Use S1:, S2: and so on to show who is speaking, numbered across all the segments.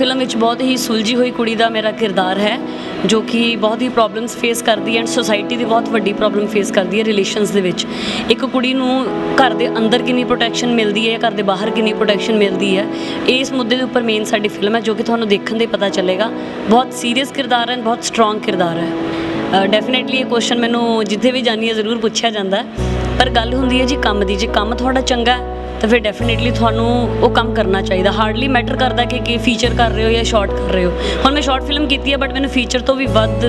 S1: Film ਵਿੱਚ ਬਹੁਤ ਹੀ ਸੁਲਝੀ ਹੋਈ ਕੁੜੀ ਦਾ ਮੇਰਾ ਕਿਰਦਾਰ ਹੈ, ਜੋ ਕਿ ਬਹੁਤ ਹੀ ਪ੍ਰੋਬਲਮਸ ਫੇਸ ਕਰਦੀ ਹੈ ਐਂਡ ਸੋਸਾਇਟੀ ਦੀ ਬਹੁਤ ਵੱਡੀ ਪ੍ਰੋਬਲਮ ਫੇਸ ਕਰਦੀ ਹੈ ਰਿਲੇਸ਼ਨਸ ਦੇ ਵਿੱਚ। ਇੱਕ ਕੁੜੀ ਨੂੰ ਘਰ ਦੇ ਅੰਦਰ ਕਿੰਨੀ ਪ੍ਰੋਟੈਕਸ਼ਨ ਮਿਲਦੀ ਹੈ ਜਾਂ ਘਰ ਦੇ ਬਾਹਰ ਕਿੰਨੀ ਪ੍ਰੋਟੈਕਸ਼ਨ ਮਿਲਦੀ ਹੈ, ਇਸ ਮੁੱਦੇ ਦੇ ਉੱਪਰ ਮੇਨ ਸਾਡੀ ਫਿਲਮ ਹੈ, ਜੋ ਕਿ ਤੁਹਾਨੂੰ ਦੇਖਣ ਦੇ ਪਤਾ ਚੱਲੇਗਾ। ਬਹੁਤ ਸੀਰੀਅਸ ਕਿਰਦਾਰ ਹੈ ਬਹੁਤ ਸਟਰੋਂਗ ਕਿਰਦਾਰ ਹੈ। ਡੈਫੀਨਿਟਲੀ ਇਹ ਕੁਐਸਚਨ ਮੈਨੂੰ ਜਿੱਥੇ ਵੀ ਜਾਣੀ ਹੈ ਜ਼ਰੂਰ ਪੁੱਛਿਆ ਜਾਂਦਾ ਪਰ ਗੱਲ ਹੁੰਦੀ ਹੈ ਜੀ ਕੰਮ ਦੀ, ਜੇ ਕੰਮ ਤੁਹਾਡਾ ਚੰਗਾ ਹੈ ਤਾਂ ਫਿਰ ਡੈਫੀਨਿਟਲੀ ਤੁਹਾਨੂੰ ਉਹ ਕੰਮ ਕਰਨਾ ਚਾਹੀਦਾ। ਹਾਰਡਲੀ ਮੈਟਰ ਕਰਦਾ ਕਿ ਕੀ ਫੀਚਰ ਕਰ ਰਹੇ ਹੋ ਜਾਂ ਸ਼ਾਰਟ ਕਰ ਰਹੇ ਹੋ। ਹੁਣ ਮੈਂ ਸ਼ਾਰਟ ਫਿਲਮ ਕੀਤੀ ਹੈ ਬਟ ਮੈਨੂੰ ਫੀਚਰ ਤੋਂ ਵੀ ਵੱਧ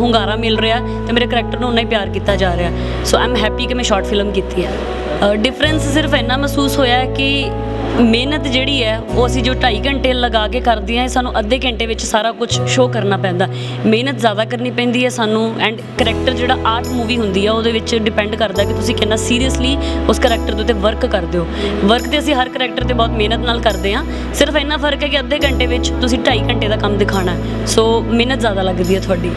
S1: ਹੁੰਗਾਰਾ ਮਿਲ ਰਿਹਾ ਤੇ ਮੇਰੇ ਕਰੈਕਟਰ ਨੂੰ ਉਨਾ ਹੀ ਪਿਆਰ ਕੀਤਾ ਜਾ ਰਿਹਾ ਸੋ ਆਮ ਹੈਪੀ ਕਿ ਮੈਂ ਸ਼ਾਰਟ ਫਿਲਮ ਕੀਤੀ ਹੈ। ਡਿਫਰੈਂਸ ਸਿਰਫ ਇੰਨਾ ਮਹਿਸੂਸ ਹੋਇਆ ਕਿ ਮਿਹਨਤ ਜਿਹੜੀ ਹੈ, ਉਹ ਅਸੀਂ ਜੋ 2.5 ਘੰਟੇ ਲਗਾ ਕੇ ਕਰਦੇ ਹਾਂ, ਇਹ ਸਾਨੂੰ ਅੱਧੇ ਘੰਟੇ ਵਿੱਚ ਸਾਰਾ ਕੁਝ ਸ਼ੋਅ ਕਰਨਾ ਪੈਂਦਾ। ਮਿਹਨਤ ਜ਼ਿਆਦਾ ਕਰਨੀ ਪੈਂਦੀ ਹੈ ਸਾਨੂੰ ਐਂਡ ਕਰੈਕਟਰ ਜਿਹੜਾ ਆਰਟ ਮੂਵੀ ਹੁੰਦੀ ਆ, ਉਹਦੇ ਵਿੱਚ ਡਿਪੈਂਡ ਕਰਦਾ ਕਿ ਤੁਸੀਂ ਕਿੰਨਾ ਸੀਰੀਅਸਲੀ ਉਸ ਕਰੈਕਟਰ ਦੇ ਉੱਤੇ ਵਰਕ ਕਰਦੇ ਹੋ। ਵਰਕ ਤੇ ਅਸੀਂ ਹਰ ਕਰੈਕਟਰ ਤੇ ਬਹੁਤ ਮਿਹਨਤ ਨਾਲ ਕਰਦੇ ਹਾਂ। ਸਿਰਫ ਇੰਨਾ ਫ਼ਰਕ ਹੈ ਕਿ ਅੱਧੇ ਘੰਟੇ ਵਿੱਚ ਤੁਸੀਂ 2.5 ਘੰਟੇ ਦਾ ਕੰਮ ਦਿਖਾਣਾ ਸੋ ਮਿਹਨਤ ਜ਼ਿਆਦਾ ਲੱਗਦੀ ਹੈ ਤੁਹਾਡੀ।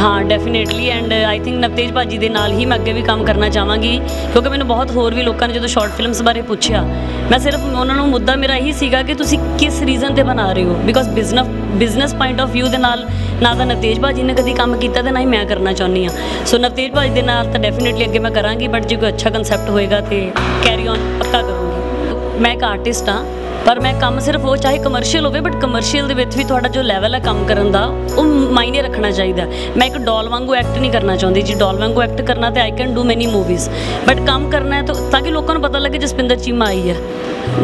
S1: ਹਾਂ definitely and I think Navtej ਭਾਜੀ ਦੇ ਨਾਲ ਹੀ ਮੈਂ ਅੱਗੇ ਵੀ ਕੰਮ ਕਰਨਾ ਚਾਹਾਂਗੀ, ਕਿਉਂਕਿ ਮੈਨੂੰ ਬਹੁਤ ਹੋਰ ਵੀ ਲੋਕਾਂ ਨੇ ਜਦੋਂ ਸ਼ਾਰਟ ਫਿਲਮਸ ਬਾਰੇ ਪੁੱਛਿਆ, ਮੈਂ ਸਿਰਫ ਉਹਨਾਂ ਨੂੰ ਮੁੱਦਾ ਮੇਰਾ ਇਹੀ ਸੀਗਾ ਕਿ ਤੁਸੀਂ ਕਿਸ ਰੀਜ਼ਨ ਤੇ ਬਣਾ ਰਹੇ ਹੋ? Because business business point of View ਦੇ ਨਾਲ ਨਾ ਤਾਂ ਨਵਤੇਜ ਭਾਜੀ ਨੇ ਕਦੀ ਕੰਮ ਕੀਤਾ ਤੇ ਨਾ ਹੀ ਮੈਂ ਕਰਨਾ ਚਾਹੁੰਦੀ ਆ ਸੋ ਨਵਤੇਜ ਭਾਜੀ ਦੇ ਨਾਲ ਤਾਂ ਡੈਫੀਨੇਟਲੀ ਅੱਗੇ ਮੈਂ ਕਰਾਂਗੀ ਬਟ ਜੇ ਕੋਈ ਅੱਛਾ ਕਨਸੈਪਟ ਹੋਏਗਾ ਤੇ ਕੈਰੀ ਔਨ ਪੱਕਾ ਕਰੂੰਗੀ। ਮੈਂ ਇੱਕ ਆਰਟਿਸਟ ਹਾਂ ਪਰ ਮੈਂ ਕੰਮ ਸਿਰਫ ਉਹ, ਚਾਹੇ ਕਮਰਸ਼ੀਅਲ ਹੋਵੇ ਬਟ ਕਮਰਸ਼ੀਅਲ ਦੇ ਵਿੱਚ ਵੀ ਤੁਹਾਡਾ ਜੋ ਲੈਵਲ ਹੈ ਕੰਮ ਕਰਨ ਦਾ, ਉਹ ਮਾਇਨੇ ਰੱਖਣਾ ਚਾਹੀਦਾ ਮੈਂ ਇੱਕ ਡੋਲ ਵਾਂਗੂ ਐਕਟ ਨਹੀਂ ਕਰਨਾ ਚਾਹੁੰਦੀ। ਜੀ ਡੋਲ ਵਾਂਗੂ ਐਕਟ ਕਰਨਾ ਤੇ I can do many movies but ਕੰਮ ਕਰਨਾ ਹੈ ਤਾਂ ਕਿ ਲੋਕਾਂ ਨੂੰ ਪਤਾ ਲੱਗੇ ਜਸਪਿੰਦਰ ਚੀਮਾ ਆਈ ਹੈ।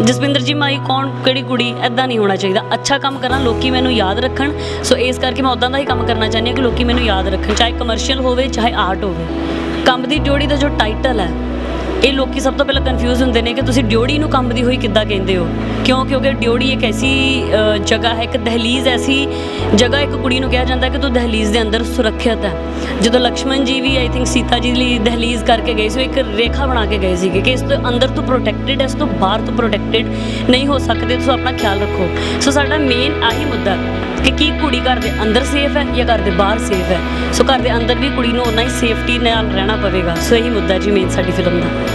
S1: ਜਸਪਿੰਦਰ ਚੀਮਾ ਆਈ ਕੌਣ, ਕਿਹੜੀ ਕੁੜੀ ਐਦਾਂ ਨਹੀਂ ਹੋਣਾ ਚਾਹੀਦਾ। ਅੱਛਾ ਕੰਮ ਕਰਾਂ ਲੋਕੀ ਮੈਨੂੰ ਯਾਦ ਰੱਖਣ। ਸੋ ਇਸ ਕਰਕੇ ਮੈਂ ਉਦਾਂ ਦਾ ਹੀ ਕੰਮ ਕਰਨਾ ਚਾਹੁੰਦੀ ਹਾਂ ਕਿ ਲੋਕੀ ਮੈਨੂੰ ਯਾਦ ਰੱਖਣ। ਚਾਹੇ ਕਮਰਸ਼ੀਅਲ ਹੋਵੇ, ਚਾਹੇ ਆਰਟ ਹੋਵੇ। ਕੰਮ ਦੀ ਡਿਊਟੀ ਦਾ ਜੋ ਟਾਈਟਲ ਹੈ ਇਹ ਲੋਕੀ ਸਭ ਤੋਂ ਪਹਿਲਾਂ ਕਨਫਿਊਜ਼ ਹੁੰਦੇ ਨੇ ਕਿ ਤੁਸੀਂ ਡਿਉੜੀ ਨੂੰ ਕੰਬਦੀ ਹੋਈ ਕਿੱਦਾਂ ਕਹਿੰਦੇ ਹੋ? ਕਿਉਂ? ਕਿਉਂਕਿ ਡਿਉੜੀ ਇੱਕ ਐਸੀ ਜਗ੍ਹਾ ਹੈ, ਇੱਕ ਦਹਲੀਜ਼ ਐਸੀ ਜਗ੍ਹਾ ਇੱਕ ਕੁੜੀ ਨੂੰ ਕਿਹਾ ਜਾਂਦਾ ਕਿ ਤੂੰ ਦਹਲੀਜ਼ ਦੇ ਅੰਦਰ ਸੁਰੱਖਿਅਤ ਹੈ। ਜਦੋਂ ਲਕਸ਼ਮਣ ਜੀ ਵੀ ਆਈ ਥਿੰਕ ਸੀਤਾ ਜੀ ਲਈ ਦਹਲੀਜ਼ ਕਰਕੇ ਗਏ ਸੀ, ਉਹ ਇੱਕ ਰੇਖਾ ਬਣਾ ਕੇ ਗਏ ਸੀਗੇ ਕਿ ਇਸ ਤੋਂ ਅੰਦਰ ਤੋਂ ਪ੍ਰੋਟੈਕਟਿਡ ਹੈ, ਇਸ ਤੋਂ ਬਾਹਰ ਤੋਂ ਪ੍ਰੋਟੈਕਟਿਡ ਨਹੀਂ ਹੋ ਸਕਦੇ, ਤੁਸੀਂ ਆਪਣਾ ਖਿਆਲ ਰੱਖੋ। ਸੋ ਸਾਡਾ ਮੇਨ ਆਹੀ ਮੁੱਦਾ ਕਿ ਕੀ ਕੁੜੀ ਘਰ ਦੇ ਅੰਦਰ ਸੇਫ ਹੈ ਜਾਂ ਘਰ ਦੇ ਬਾਹਰ ਸੇਫ ਹੈ? ਸੋ ਘਰ ਦੇ ਅੰਦਰ ਵੀ ਕੁੜੀ ਨੂੰ ਉਨਾ ਹੀ ਸੇਫਟੀ ਨਾਲ ਰਹਿਣਾ ਪਵੇਗਾ। ਸੋ ਇਹੀ ਮੁੱਦਾ ਜੀ ਮੇਨ ਸਾਡੀ ਫਿਲਮ ਦਾ।